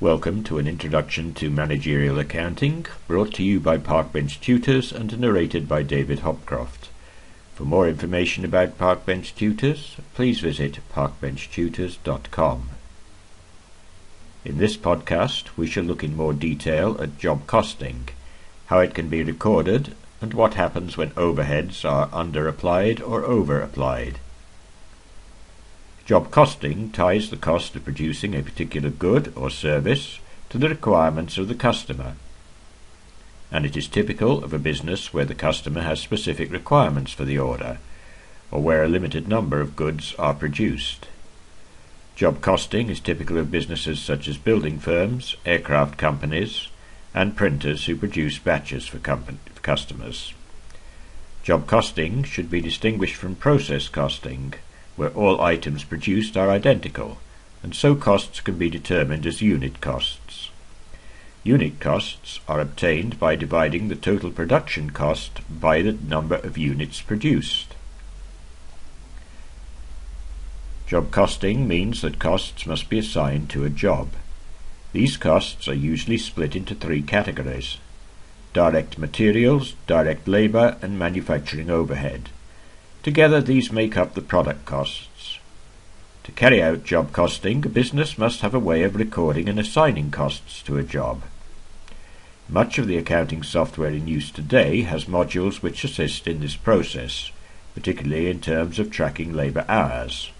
Welcome to an introduction to managerial accounting, brought to you by Parkbench Tutors and narrated by David Hopcroft. For more information about Parkbench Tutors, please visit parkbenchtutors.com. In this podcast, we shall look in more detail at job costing, how it can be recorded, and what happens when overheads are under-applied or over-applied. Job costing ties the cost of producing a particular good or service to the requirements of the customer, and it is typical of a business where the customer has specific requirements for the order, or where a limited number of goods are produced. Job costing is typical of businesses such as building firms, aircraft companies, and printers who produce batches for, for customers. Job costing should be distinguished from process costing, where all items produced are identical, and so costs can be determined as unit costs. Unit costs are obtained by dividing the total production cost by the number of units produced. Job costing means that costs must be assigned to a job. These costs are usually split into three categories direct materials, direct labour, and manufacturing overhead. Together these make up the product costs. To carry out job costing, a business must have a way of recording and assigning costs to a job. Much of the accounting software in use today has modules which assist in this process, particularly in terms of tracking labour hours.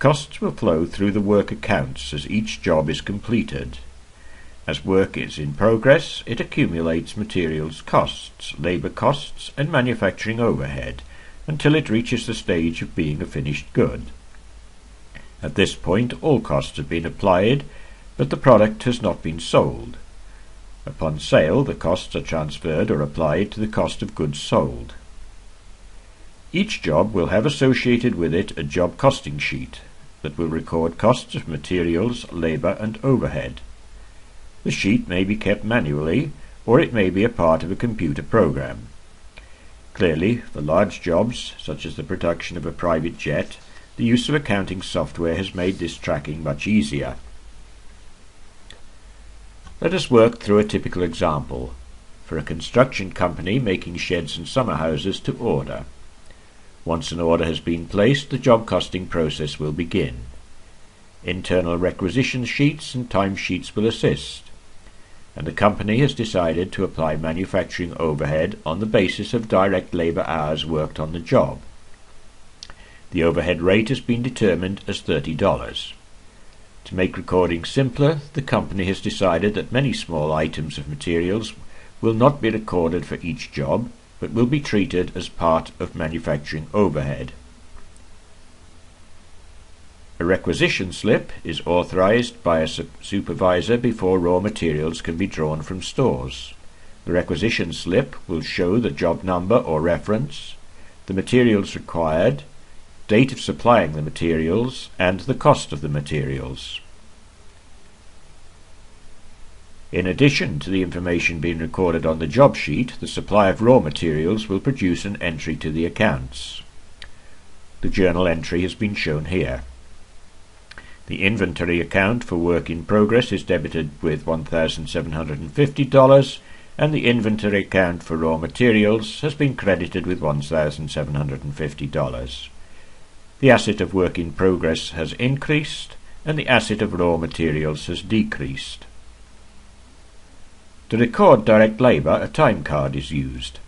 Costs will flow through the work accounts as each job is completed. As work is in progress, it accumulates materials costs, labour costs, and manufacturing overhead until it reaches the stage of being a finished good. At this point, all costs have been applied, but the product has not been sold. Upon sale, the costs are transferred or applied to the cost of goods sold. Each job will have associated with it a job costing sheet that will record costs of materials, labour, and overhead. The sheet may be kept manually, or it may be a part of a computer program. Clearly, for large jobs, such as the production of a private jet, the use of accounting software has made this tracking much easier. Let us work through a typical example for a construction company making sheds and summer houses to order. Once an order has been placed, the job costing process will begin. Internal requisition sheets and timesheets will assist and the company has decided to apply manufacturing overhead on the basis of direct labour hours worked on the job. The overhead rate has been determined as $30. To make recording simpler, the company has decided that many small items of materials will not be recorded for each job, but will be treated as part of manufacturing overhead. A requisition slip is authorized by a supervisor before raw materials can be drawn from stores. The requisition slip will show the job number or reference, the materials required, date of supplying the materials, and the cost of the materials. In addition to the information being recorded on the job sheet, the supply of raw materials will produce an entry to the accounts. The journal entry has been shown here. The inventory account for work in progress is debited with $1,750 and the inventory account for raw materials has been credited with $1,750. The asset of work in progress has increased and the asset of raw materials has decreased. To record direct labour, a time card is used.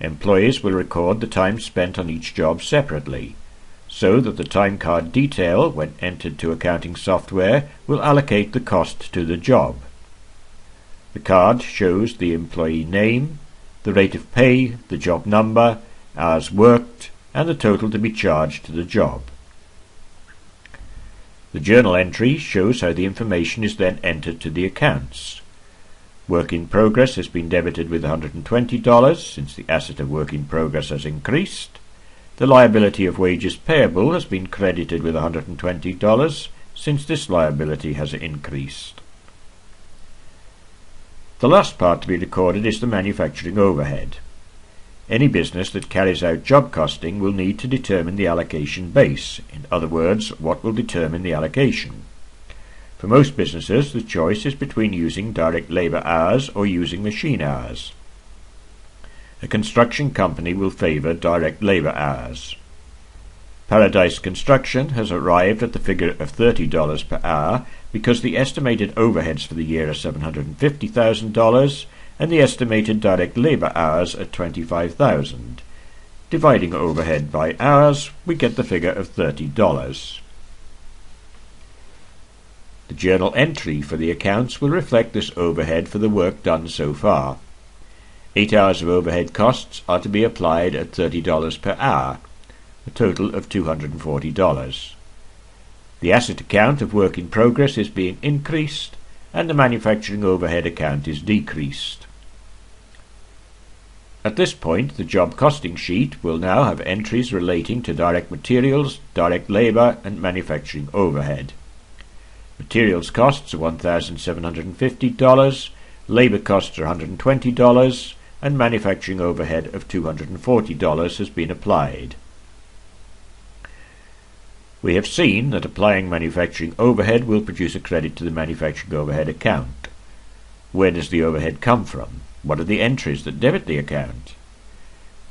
Employees will record the time spent on each job separately so that the time card detail, when entered to accounting software, will allocate the cost to the job. The card shows the employee name, the rate of pay, the job number, hours worked, and the total to be charged to the job. The journal entry shows how the information is then entered to the accounts. Work in progress has been debited with $120 since the asset of work in progress has increased. The liability of wages payable has been credited with $120 since this liability has increased. The last part to be recorded is the manufacturing overhead. Any business that carries out job costing will need to determine the allocation base, in other words, what will determine the allocation. For most businesses, the choice is between using direct labour hours or using machine hours. A construction company will favour direct labour hours. Paradise Construction has arrived at the figure of $30 per hour because the estimated overheads for the year are $750,000 and the estimated direct labour hours at 25,000. Dividing overhead by hours, we get the figure of $30. The journal entry for the accounts will reflect this overhead for the work done so far. Eight hours of overhead costs are to be applied at $30 per hour, a total of $240. The asset account of work in progress is being increased and the manufacturing overhead account is decreased. At this point, the job costing sheet will now have entries relating to direct materials, direct labour and manufacturing overhead. Materials costs are $1,750, labour costs are $120, and manufacturing overhead of $240 has been applied. We have seen that applying manufacturing overhead will produce a credit to the manufacturing overhead account. Where does the overhead come from? What are the entries that debit the account?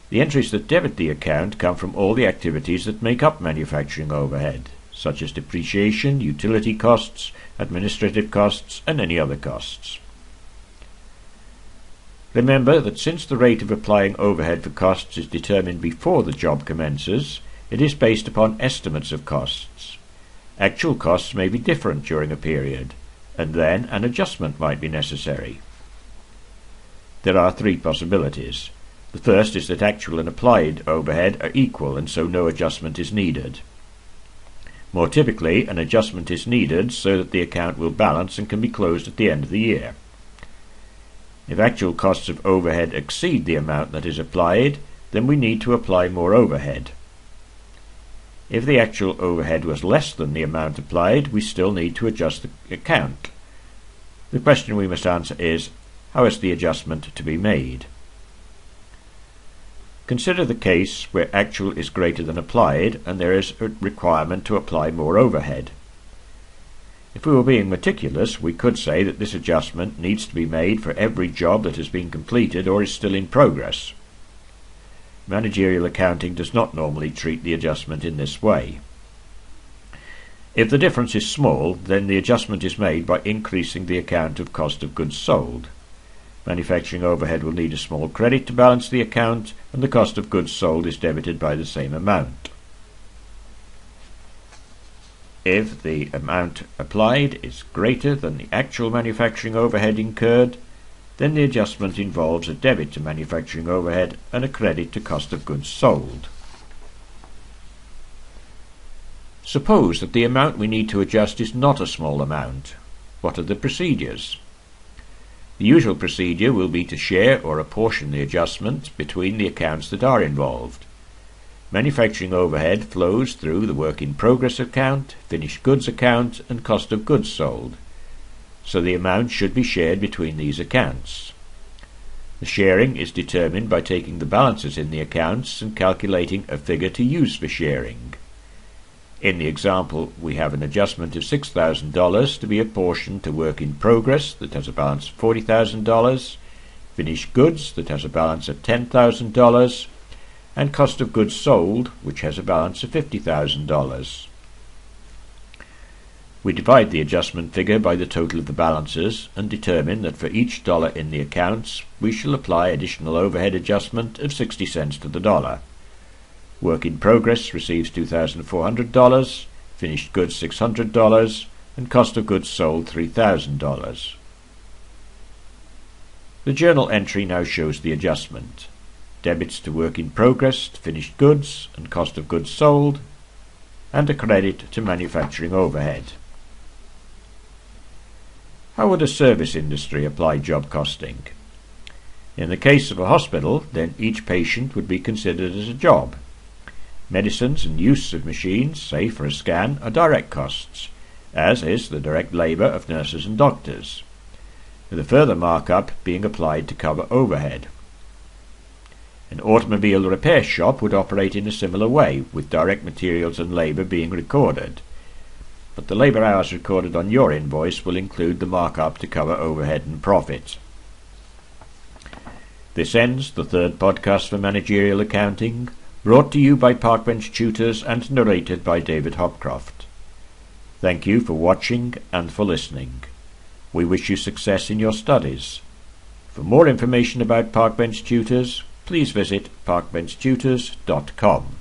The entries that debit the account come from all the activities that make up manufacturing overhead such as depreciation, utility costs, administrative costs, and any other costs. Remember that since the rate of applying overhead for costs is determined before the job commences, it is based upon estimates of costs. Actual costs may be different during a period, and then an adjustment might be necessary. There are three possibilities. The first is that actual and applied overhead are equal and so no adjustment is needed. More typically, an adjustment is needed so that the account will balance and can be closed at the end of the year. If actual costs of overhead exceed the amount that is applied, then we need to apply more overhead. If the actual overhead was less than the amount applied, we still need to adjust the account. The question we must answer is, how is the adjustment to be made? Consider the case where actual is greater than applied and there is a requirement to apply more overhead. If we were being meticulous, we could say that this adjustment needs to be made for every job that has been completed or is still in progress. Managerial accounting does not normally treat the adjustment in this way. If the difference is small, then the adjustment is made by increasing the account of cost of goods sold. Manufacturing overhead will need a small credit to balance the account, and the cost of goods sold is debited by the same amount. If the amount applied is greater than the actual manufacturing overhead incurred, then the adjustment involves a debit to manufacturing overhead and a credit to cost of goods sold. Suppose that the amount we need to adjust is not a small amount. What are the procedures? The usual procedure will be to share or apportion the adjustment between the accounts that are involved. Manufacturing overhead flows through the work in progress account, finished goods account, and cost of goods sold, so the amount should be shared between these accounts. The sharing is determined by taking the balances in the accounts and calculating a figure to use for sharing. In the example, we have an adjustment of $6,000 to be apportioned to work in progress that has a balance of $40,000, finished goods that has a balance of $10,000, and cost of goods sold, which has a balance of $50,000. We divide the adjustment figure by the total of the balances and determine that for each dollar in the accounts we shall apply additional overhead adjustment of 60 cents to the dollar. Work in progress receives $2,400, finished goods $600, and cost of goods sold $3,000. The journal entry now shows the adjustment. Debits to work in progress, finished goods, and cost of goods sold, and a credit to manufacturing overhead. How would a service industry apply job costing? In the case of a hospital, then each patient would be considered as a job, Medicines and use of machines, say for a scan, are direct costs, as is the direct labour of nurses and doctors, with a further markup being applied to cover overhead. An automobile repair shop would operate in a similar way, with direct materials and labour being recorded. but the labour hours recorded on your invoice will include the markup to cover overhead and profits. This ends the third podcast for managerial accounting, brought to you by Parkbench Tutors and narrated by David Hopcroft. Thank you for watching and for listening. We wish you success in your studies. For more information about Parkbench Tutors, please visit parkbenchtutors.com.